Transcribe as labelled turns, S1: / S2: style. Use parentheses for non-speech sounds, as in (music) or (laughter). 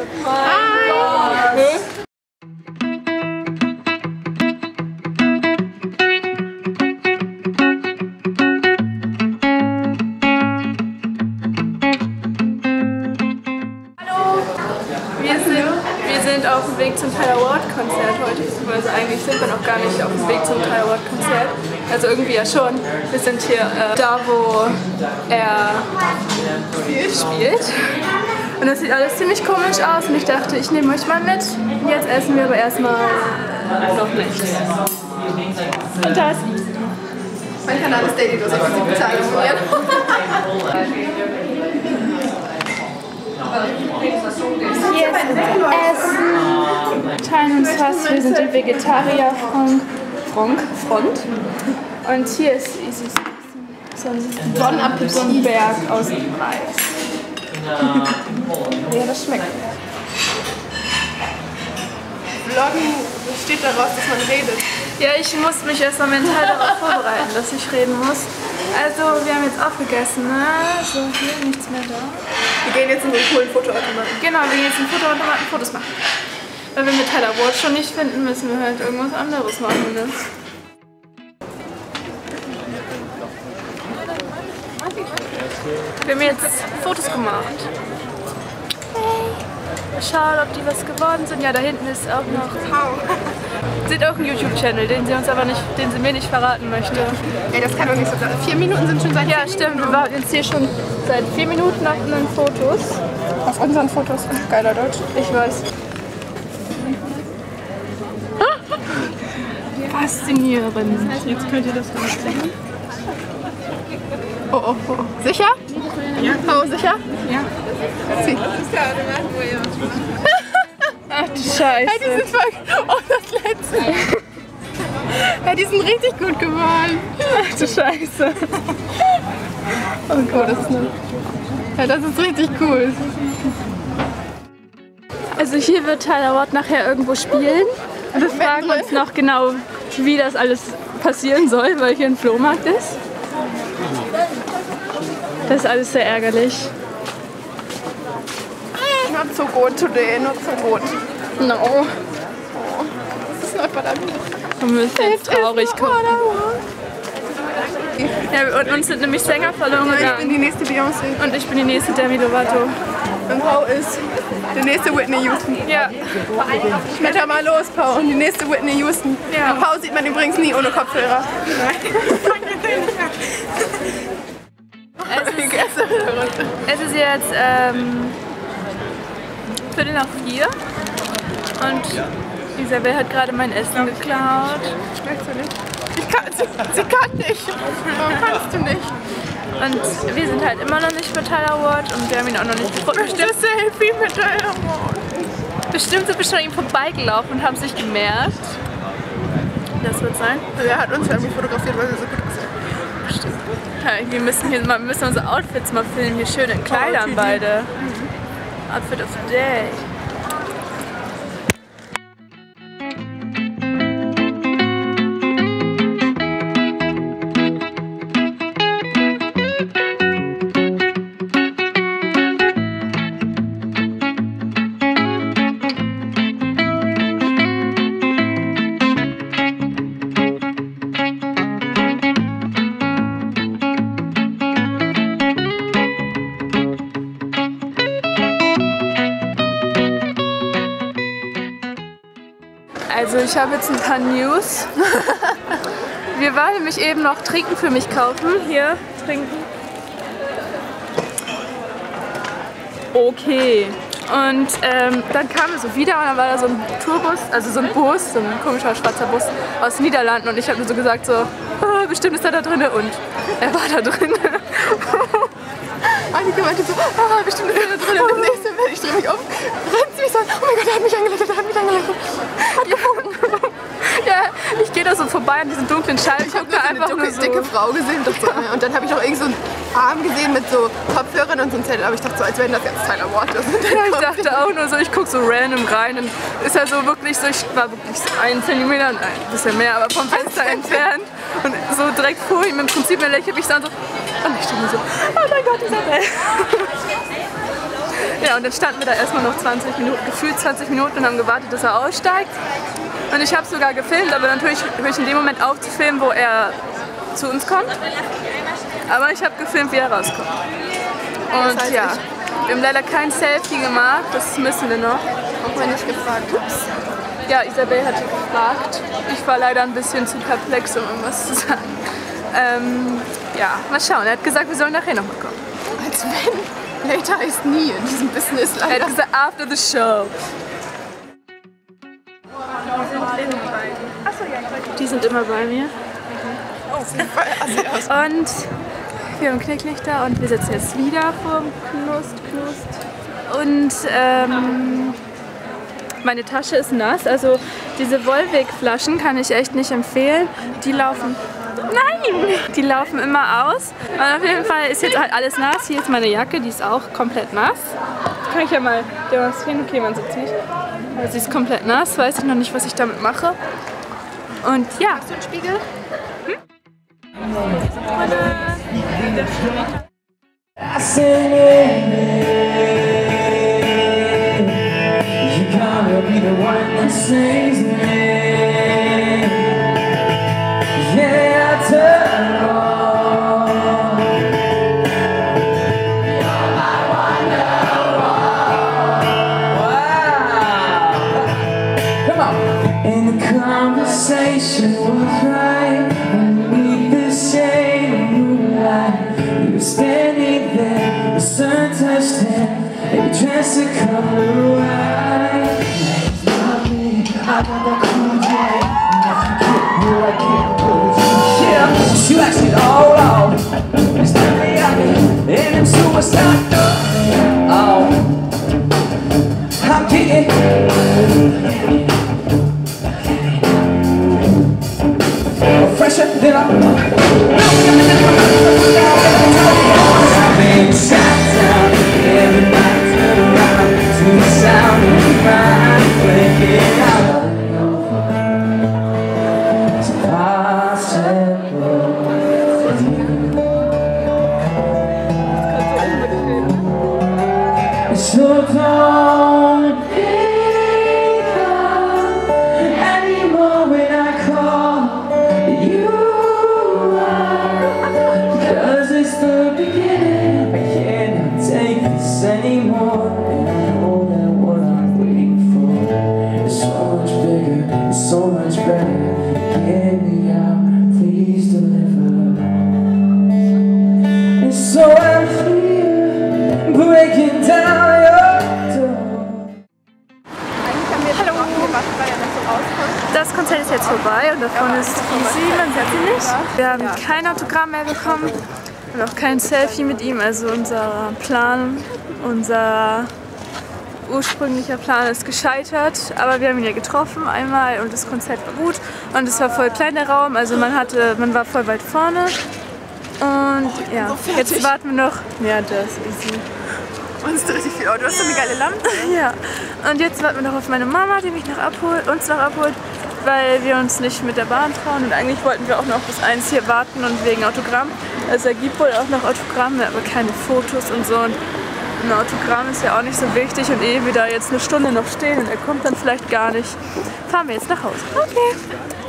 S1: Wir sind auf dem Weg zum Tyler Ward Konzert heute, beziehungsweise eigentlich sind wir noch gar nicht auf dem Weg zum Tyler Ward Konzert. Also irgendwie ja schon. Wir sind hier äh, da, wo er spielt. Und das sieht alles ziemlich komisch aus und ich dachte, ich nehme euch mal mit. Jetzt essen wir aber erstmal noch nichts. Und das?
S2: Mein Kanal ist Daily Dose, ich muss bezahlen.
S1: Hier ist Essen. Teilen uns was. Wir sind die Vegetarier Frank. Frank? Front. Und hier ist Easy so ein Bon Appetit. Berg aus Reis. (laughs) ja, das schmeckt.
S2: Vloggen besteht daraus, dass man redet.
S1: Ja, ich muss mich erstmal mental darauf vorbereiten, dass ich reden muss. Also, wir haben jetzt aufgegessen, ne? So, hier nichts mehr da.
S2: Wir gehen jetzt in einen coolen Fotoautomaten.
S1: Genau, wir gehen jetzt in Fotoautomaten Fotos machen. Weil wir mit Tyler Ward schon nicht finden, müssen wir halt irgendwas anderes machen, ne? Wir haben jetzt Fotos gemacht. Schauen, ob die was geworden sind. Ja, da hinten ist auch noch. Hat (laughs) auch einen YouTube-Channel, den sie uns aber nicht, den sie mir nicht verraten möchte.
S2: Ey, das kann doch nicht so sein. Vier Minuten sind schon seit
S1: Ja, stimmt. Wir warten jetzt hier schon seit vier Minuten auf den Fotos.
S2: auf unseren Fotos. Geiler Deutsch.
S1: Ich weiß. (laughs) Faszinierend.
S3: Jetzt könnt ihr das mal sehen.
S2: Oh, oh, oh. Sicher? Ja. Oh, sicher?
S3: Ja.
S1: Ach du Scheiße.
S2: Hey, die sind voll... Oh, das letzte. Hey, die sind richtig gut geworden.
S1: Ach du Scheiße.
S2: Oh Gott, das ist eine... Ja, das ist richtig cool.
S1: Also hier wird Tyler Watt nachher irgendwo spielen. Wir fragen uns noch genau, wie das alles passieren soll, weil hier ein Flohmarkt ist. Das ist alles sehr ärgerlich.
S2: Not so good today, not so good.
S1: No.
S2: Das ist not what I mean.
S1: Wir müssen jetzt traurig gucken. Ja, und uns sind nämlich Sänger verloren
S2: Ich bin
S1: gegangen.
S2: die nächste Beyoncé.
S1: Und ich bin die nächste Demi Lovato.
S2: Und Paul ist der nächste Whitney Houston.
S1: Ja,
S2: Schmetter mal los, Paul. Die nächste Whitney Houston.
S1: Ja.
S2: Paul sieht man übrigens nie ohne Kopfhörer. (laughs) (laughs)
S1: es ist, es ist jetzt ähm, Viertel nach vier. Und Isabel hat gerade mein Essen geklaut.
S2: Schmeckst du nicht? Ich kann, sie, sie kann nicht. Warum kannst du nicht?
S1: Und wir sind halt immer noch nicht bei Tyler Ward und wir haben ihn auch noch nicht gefunden. Bestimmt,
S2: Das Selfie mit deiner Mord.
S1: bestimmt sind wir schon an ihm vorbeigelaufen und haben es nicht gemerkt. Das wird sein.
S2: Er hat uns irgendwie fotografiert, weil wir so gut aussehen.
S1: Ja, wir müssen hier mal, müssen unsere Outfits mal filmen, hier schön in Kleidern beide. Outfit of the day. Also ich habe jetzt ein paar News. (laughs) Wir waren nämlich eben noch Trinken für mich kaufen. Hier, trinken. Okay. Und ähm, dann kamen wir so wieder und dann war da so ein Tourbus, also so ein Bus, so ein komischer schwarzer Bus aus den Niederlanden und ich habe mir so gesagt so, "Ah, bestimmt ist er da drin und er war da drin.
S2: Annika meinte so, ah, bestimmt ist er da drin. Und das nächste Mal, ich drehe mich um, rennt sie mich so oh mein Gott, er hat mich angelächelt, er hat mich angelächelt. Gefunden. (laughs)
S1: ja, ich gehe da so vorbei an diesen dunklen Scheiben.
S2: Ich habe nur so eine dicke, dicke Frau gesehen. So, und dann habe ich noch irgend so einen Arm gesehen mit so Kopfhörern und so einem Zettel. Aber ich dachte so, als wären das jetzt Tyler Waters. Dann (laughs)
S1: Ja, ich dachte auch nur so, ich gucke so random rein und ist er so wirklich so, ich war wirklich so einen Zentimeter, ein bisschen mehr, aber vom Fenster (laughs) entfernt und so direkt vor ihm im Prinzip, lächelt mich so an so, und ich dachte mir so, oh mein Gott, Isabel. (laughs) Ja, und dann standen wir da erstmal noch 20 Minuten, gefühlt 20 Minuten und haben gewartet, dass er aussteigt. Und ich habe sogar gefilmt, aber natürlich höre ich in dem Moment auf zu filmen, wo er zu uns kommt. Aber ich habe gefilmt, wie er rauskommt. Und
S2: Das heißt,
S1: ja, wir haben leider kein Selfie gemacht, das müssen wir noch.
S2: Auch wenn ich gefragt Ups.
S1: Ja, Isabel hatte gefragt. Ich war leider ein bisschen zu perplex, um irgendwas zu sagen. Ähm, ja, mal schauen. Er hat gesagt, wir sollen nachher nochmal kommen.
S2: Als wenn. Later heißt nie in diesem Business
S1: Er
S2: leider.
S1: hat gesagt, after the show. Die sind immer bei mir. Und wir haben Knicklichter und wir sitzen jetzt wieder vor dem Knust, Knust. Und ähm, meine Tasche ist nass. Also diese Volvic-Flaschen kann ich echt nicht empfehlen. Die laufen. Nein! Die laufen immer aus. Und auf jeden Fall ist jetzt halt alles nass. Hier ist meine Jacke, die ist auch komplett nass. Kann ich ja mal demonstrieren. Okay, man sieht nicht. Aber sie ist komplett nass. Weiß ich noch nicht, was ich damit mache. Und ja.
S2: Hast du einen Spiegel?
S4: You And the conversation was right underneath the shade of moonlight. You were standing there, the sun touched hand, and you dressed to color white. Me, I got the cool jet. You I can't put. Yeah, she likes it all off. It's me, I mean, and I'm suicide. Fresher than I I've been shot down turn around to the sound of It's possible So don't
S1: Das Konzert ist jetzt vorbei und da vorne ist Easy, man sieht sie nicht. Wir haben kein Autogramm mehr bekommen und auch kein Selfie mit ihm. Also unser Plan, unser ursprünglicher Plan ist gescheitert. Aber wir haben ihn ja getroffen einmal und das Konzert war gut. Und es war voll klein der Raum, also man, hatte, man war voll weit vorne. Und ja, jetzt warten wir noch. Ja, das ist easy.
S2: Ist richtig viel. Oh, du hast so eine geile Lampe.
S1: Ja, und jetzt warten wir noch auf meine Mama, die mich noch abholt, uns noch abholt, weil wir uns nicht mit der Bahn trauen. Und eigentlich wollten wir auch noch bis eins hier warten und wegen Autogramm. Also er gibt wohl auch noch Autogramme, aber keine Fotos und so. Und ein Autogramm ist ja auch nicht so wichtig und wir da jetzt eine Stunde noch stehen und er kommt dann vielleicht gar nicht, fahren wir jetzt nach Hause. Okay.